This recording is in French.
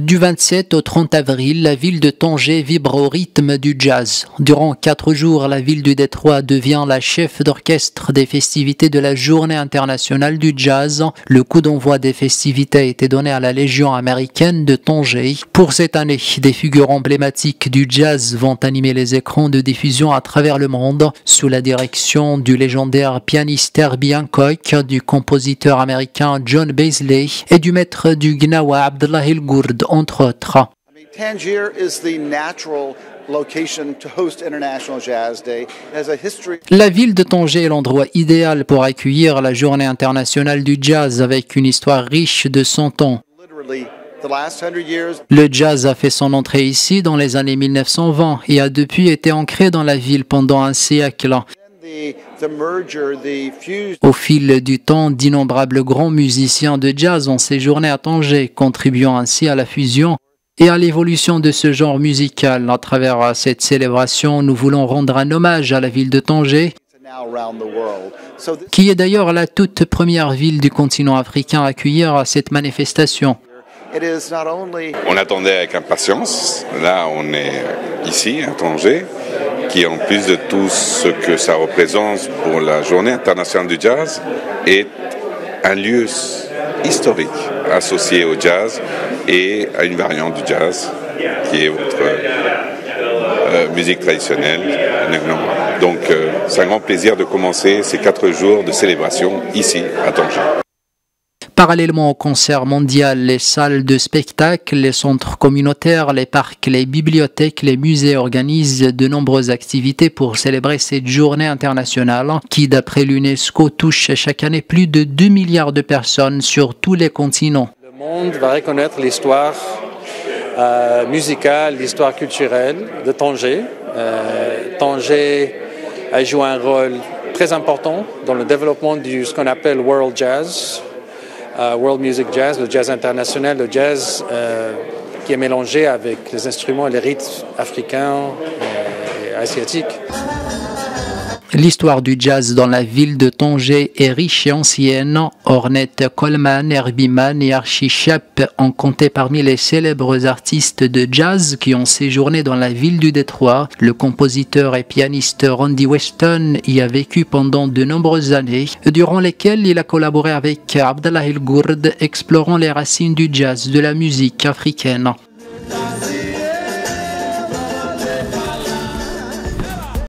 Du 27 au 30 avril, la ville de Tanger vibre au rythme du jazz. Durant quatre jours, la ville de Détroit devient la chef d'orchestre des festivités de la Journée internationale du jazz. Le coup d'envoi des festivités a été donné à la Légion américaine de Tanger. Pour cette année, des figures emblématiques du jazz vont animer les écrans de diffusion à travers le monde sous la direction du légendaire pianiste Herbie Hancock, du compositeur américain John Baisley et du maître du Gnawa Abdullah El entre autres. La ville de Tanger est l'endroit idéal pour accueillir la journée internationale du jazz avec une histoire riche de 100 ans. Le jazz a fait son entrée ici dans les années 1920 et a depuis été ancré dans la ville pendant un siècle. Au fil du temps, d'innombrables grands musiciens de jazz ont séjourné à Tanger, contribuant ainsi à la fusion et à l'évolution de ce genre musical. À travers cette célébration, nous voulons rendre un hommage à la ville de Tanger, qui est d'ailleurs la toute première ville du continent africain à accueillir cette manifestation. On attendait avec impatience. Là, on est ici, à Tanger qui en plus de tout ce que ça représente pour la journée internationale du jazz, est un lieu historique associé au jazz et à une variante du jazz qui est votre euh, musique traditionnelle. Donc euh, c'est un grand plaisir de commencer ces quatre jours de célébration ici à Tanger. Parallèlement au concert mondial, les salles de spectacle, les centres communautaires, les parcs, les bibliothèques, les musées organisent de nombreuses activités pour célébrer cette journée internationale qui, d'après l'UNESCO, touche chaque année plus de 2 milliards de personnes sur tous les continents. Le monde va reconnaître l'histoire euh, musicale, l'histoire culturelle de Tanger. Euh, Tanger a joué un rôle très important dans le développement de ce qu'on appelle World Jazz, euh, world Music Jazz, le jazz international, le jazz euh, qui est mélangé avec les instruments et les rythmes africains et asiatiques. L'histoire du jazz dans la ville de Tanger est riche et ancienne. Ornette Coleman, Herbie Mann et Archie Shepp ont compté parmi les célèbres artistes de jazz qui ont séjourné dans la ville du Détroit. Le compositeur et pianiste Randy Weston y a vécu pendant de nombreuses années, durant lesquelles il a collaboré avec Abdallah El Gourd, explorant les racines du jazz de la musique africaine.